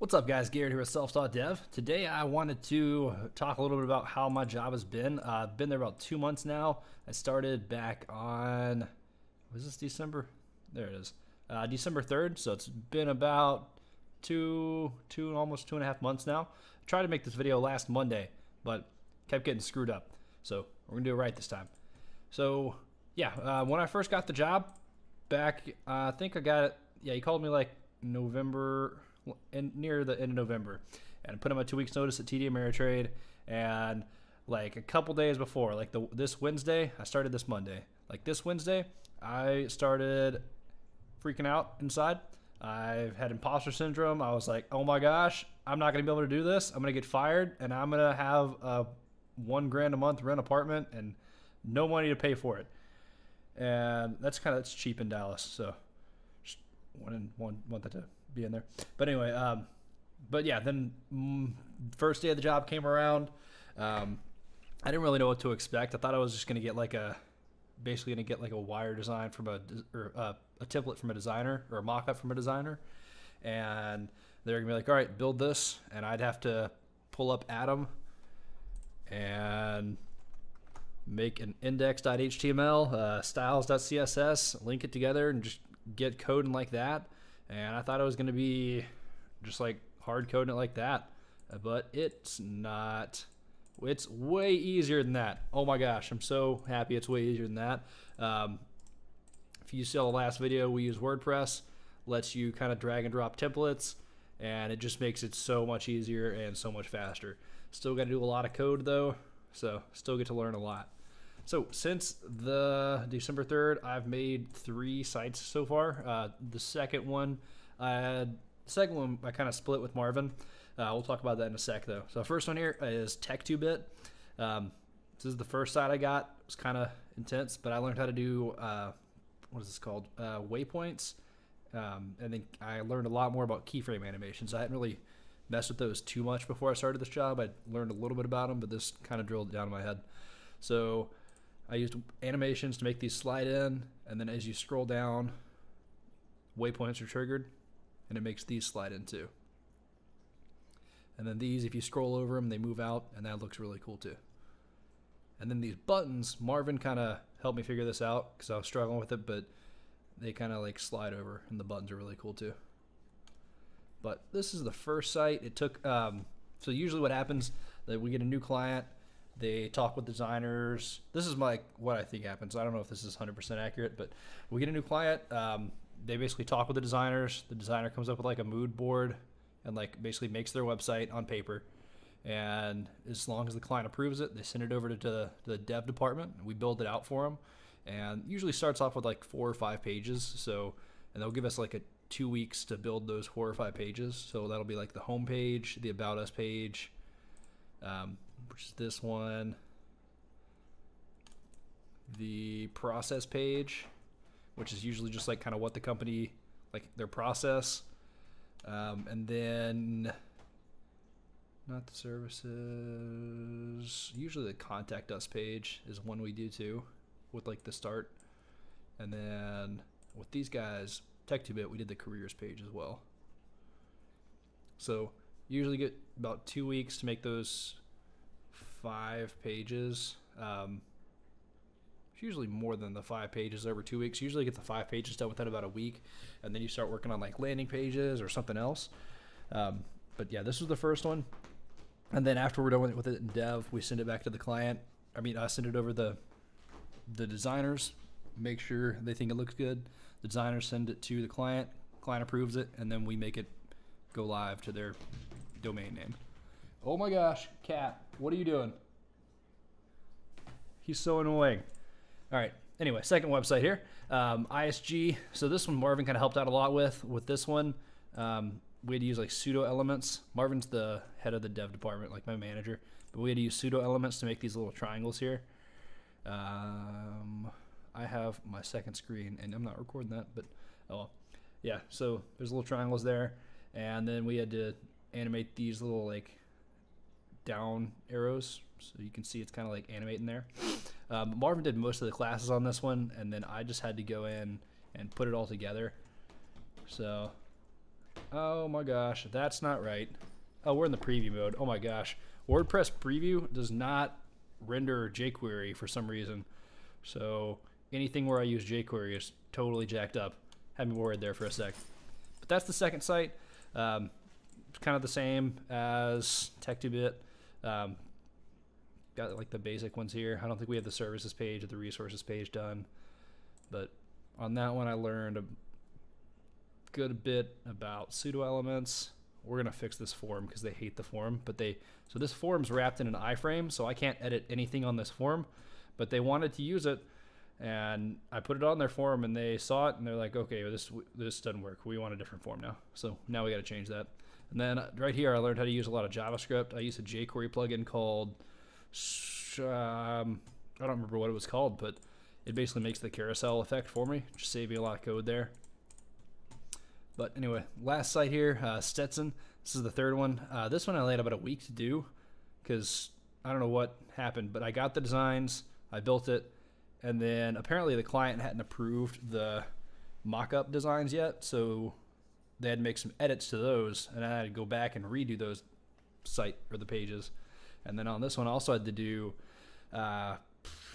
What's up, guys? Garrett here at Self-Taught Dev. Today, I wanted to talk a little bit about how my job has been. Uh, I've been there about two months now. I started back on was this December? There it is, uh, December third. So it's been about two, two, almost two and a half months now. I tried to make this video last Monday, but kept getting screwed up. So we're gonna do it right this time. So yeah, uh, when I first got the job, back, I think I got it. Yeah, he called me like November and near the end of November, and put in my two weeks notice at TD Ameritrade, and like a couple days before, like the this Wednesday, I started this Monday. Like this Wednesday, I started freaking out inside. I've had imposter syndrome. I was like, oh my gosh, I'm not gonna be able to do this. I'm gonna get fired, and I'm gonna have a one grand a month rent apartment and no money to pay for it. And that's kind of that's cheap in Dallas, so just wanted one want that to be in there. But anyway, um, but yeah, then mm, first day of the job came around. Um, I didn't really know what to expect. I thought I was just gonna get like a basically gonna get like a wire design from a or uh, a template from a designer or a mock-up from a designer, and they're gonna be like, all right, build this, and I'd have to pull up Atom and make an index.html, uh, styles.css, link it together, and just get coding like that and I thought it was going to be just like hard coding it like that, but it's not. It's way easier than that. Oh my gosh, I'm so happy it's way easier than that. Um, if you saw the last video, we use WordPress, lets you kind of drag and drop templates, and it just makes it so much easier and so much faster. Still got to do a lot of code though, so still get to learn a lot. So since the December 3rd, I've made three sites so far. Uh, the second one, uh, second one I kind of split with Marvin. Uh, we'll talk about that in a sec though. So first one here is Tech2Bit. Um, this is the first site I got. It was kind of intense, but I learned how to do uh, what is this called? Uh, waypoints. Um, and then I learned a lot more about keyframe animations. I hadn't really messed with those too much before I started this job. I learned a little bit about them, but this kind of drilled down in my head. So I used animations to make these slide in, and then as you scroll down, waypoints are triggered, and it makes these slide in too. And then these, if you scroll over them, they move out, and that looks really cool too. And then these buttons, Marvin kind of helped me figure this out because I was struggling with it, but they kind of like slide over, and the buttons are really cool too. But this is the first site. It took, um, so usually what happens that we get a new client, they talk with designers. This is like what I think happens. I don't know if this is 100% accurate, but we get a new client. Um, they basically talk with the designers. The designer comes up with like a mood board and like basically makes their website on paper. And as long as the client approves it, they send it over to, to the dev department. We build it out for them, and usually starts off with like four or five pages. So, and they'll give us like a two weeks to build those four or five pages. So that'll be like the home page, the about us page, um, which is this one, the process page, which is usually just like kind of what the company, like their process, um, and then not the services. Usually the contact us page is one we do too, with like the start, and then with these guys, Tech2Bit, we did the careers page as well. So usually get about two weeks to make those five pages. Um, it's usually more than the five pages over two weeks. Usually get the five pages done within about a week, and then you start working on like landing pages or something else. Um, but yeah, this was the first one, and then after we're done with it, in dev, we send it back to the client. I mean, I send it over the the designers, make sure they think it looks good. The designers send it to the client. Client approves it, and then we make it go live to their domain name. Oh my gosh, cat, what are you doing? He's so annoying. All right. Anyway, second website here, um, ISG. So this one Marvin kind of helped out a lot with. With this one, um, we had to use like pseudo elements. Marvin's the head of the dev department, like my manager, but we had to use pseudo elements to make these little triangles here. Um, I have my second screen, and I'm not recording that, but oh, well. yeah. So there's little triangles there, and then we had to animate these little like down arrows so you can see it's kind of like animating there. Um, Marvin did most of the classes on this one, and then I just had to go in and put it all together. So Oh my gosh, that's not right. Oh, we're in the preview mode. Oh my gosh. WordPress preview does not render jQuery for some reason. So anything where I use jQuery is totally jacked up. Had me worried there for a sec. But that's the second site. Um, kind of the same as Tech2Bit. Um, got like the basic ones here. I don't think we have the services page or the resources page done. But on that one, I learned a good bit about pseudo elements. We're gonna fix this form because they hate the form. But they so this form's wrapped in an iframe, so I can't edit anything on this form. But they wanted to use it, and I put it on their form, and they saw it, and they're like, okay, this this doesn't work. We want a different form now. So now we got to change that. And then right here, I learned how to use a lot of JavaScript. I use a jQuery plugin called um, I don't remember what it was called, but it basically makes the carousel effect for me. Just save me a lot of code there. But anyway, last site here, uh, Stetson. This is the third one. Uh, this one I had about a week to do because I don't know what happened, but I got the designs, I built it, and then apparently the client hadn't approved the mock-up designs yet, so they had to make some edits to those, and I had to go back and redo those site or the pages. And then on this one, I also had to do uh,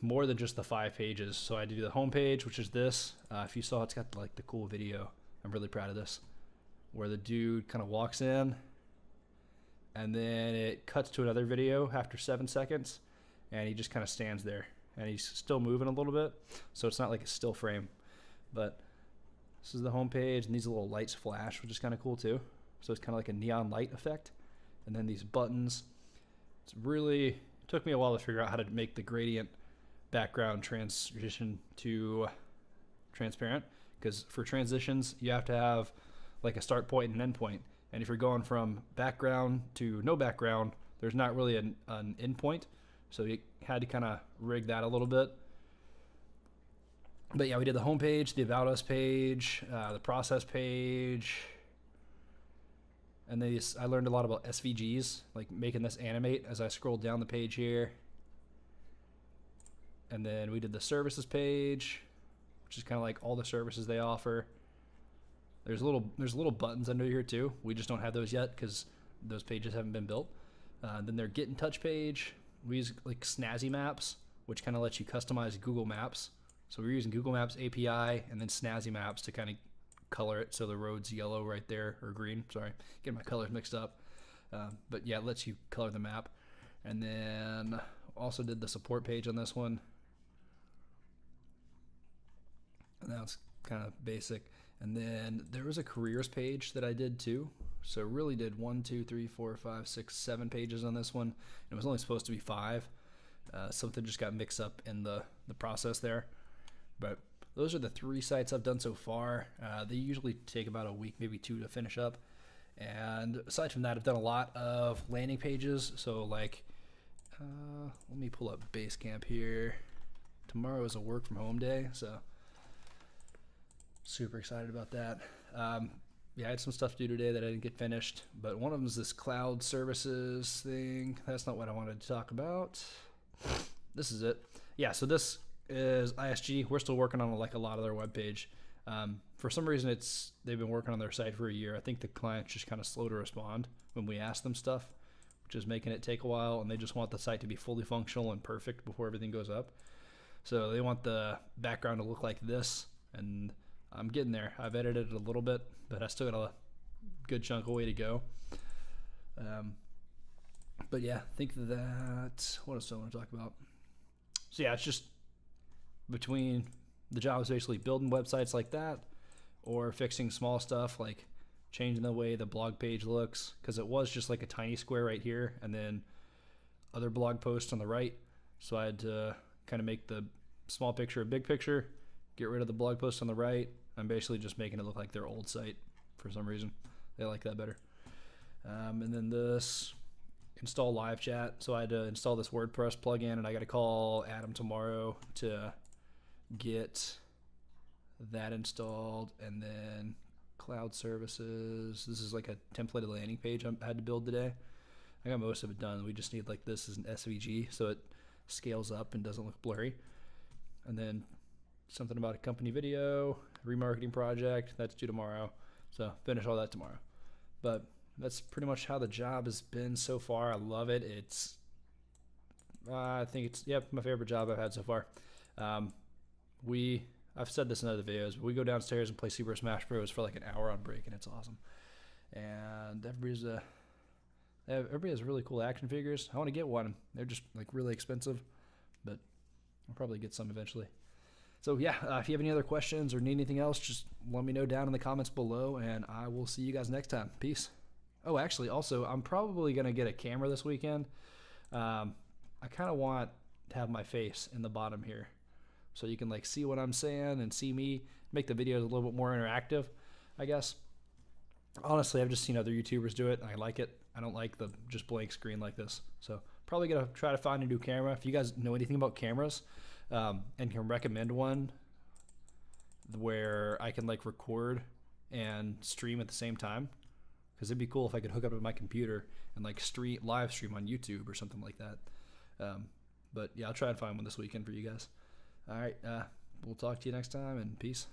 more than just the five pages. So I had to do the home page, which is this. Uh, if you saw, it's got like the cool video. I'm really proud of this, where the dude kind of walks in, and then it cuts to another video after seven seconds, and he just kind of stands there, and he's still moving a little bit, so it's not like a still frame, but. This is the home page, and these little lights flash, which is kind of cool too. So it's kind of like a neon light effect. And then these buttons, it's really took me a while to figure out how to make the gradient background transition to transparent because for transitions you have to have like a start point and an end point. point and if you're going from background to no background there's not really an, an end point so you had to kind of rig that a little bit but yeah we did the homepage, the about us page uh, the process page and these. I learned a lot about SVGs, like making this animate as I scrolled down the page here. And then we did the services page, which is kind of like all the services they offer. There's little there's little buttons under here too. We just don't have those yet because those pages haven't been built. Uh, then their Get in Touch page. We use like Snazzy Maps, which kind of lets you customize Google Maps. So we're using Google Maps API and then Snazzy Maps to kind of color it so the road's yellow right there or green. Sorry, getting my colors mixed up. Uh, but yeah, it lets you color the map. And then also did the support page on this one. And that's kind of basic. And then there was a careers page that I did too. So really did one, two, three, four, five, six, seven pages on this one. It was only supposed to be five. Uh, something just got mixed up in the, the process there. But those are the three sites I've done so far. Uh, they usually take about a week, maybe two to finish up. And aside from that, I've done a lot of landing pages. So like, uh, let me pull up Basecamp here. Tomorrow is a work from home day, so super excited about that. Um, yeah, I had some stuff to do today that I didn't get finished, but one of them is this cloud services thing. That's not what I wanted to talk about. This is it. Yeah, so this is ISG. We're still working on like a lot of their web page. Um, for some reason, it's they've been working on their site for a year. I think the client's just kind of slow to respond when we ask them stuff, which is making it take a while. And they just want the site to be fully functional and perfect before everything goes up. So they want the background to look like this, and I'm getting there. I've edited it a little bit, but I still got a good chunk of way to go. Um, but yeah, I think that what else I want to talk about? So yeah, it's just between the job is basically building websites like that or fixing small stuff like changing the way the blog page looks because it was just like a tiny square right here and then other blog posts on the right. So i had to kind of make the small picture a big picture get rid of the blog post on the right i'm basically just making it look like their old site for some reason. They like that better. Um, and then this install live chat. So i had to install this wordpress plugin and i got to call adam tomorrow to get that installed and then cloud services. This is like a templated landing page I had to build today. I got most of it done. We just need like this as an SVG so it scales up and doesn't look blurry. And then something about a company video, remarketing project, that's due tomorrow. So finish all that tomorrow. but that's pretty much how the job has been so far. I love it. It's uh, I think it's yep my favorite job I've had so far. Um, we I've said this in other videos, but we go downstairs and play Super Smash Bros for like an hour on break, and it's awesome. And everybody's uh, everybody has really cool action figures. I want to get one. They're just like really expensive, but I'll probably get some eventually. So yeah, uh, if you have any other questions or need anything else, just let me know down in the comments below, and I will see you guys next time. Peace. Oh, actually, also, I'm probably gonna get a camera this weekend. Um, I kind of want to have my face in the bottom here, so you can like see what I'm saying and see me. Make the videos a little bit more interactive, I guess. Honestly, I've just seen other YouTubers do it, and I like it. I don't like the just blank screen like this. So probably gonna try to find a new camera. If you guys know anything about cameras um, and can recommend one where I can like record and stream at the same time, because it'd be cool if I could hook up to my computer and like stream live stream on YouTube or something like that. Um, but yeah, I'll try and find one this weekend for you guys. All right, uh, we'll talk to you next time and peace.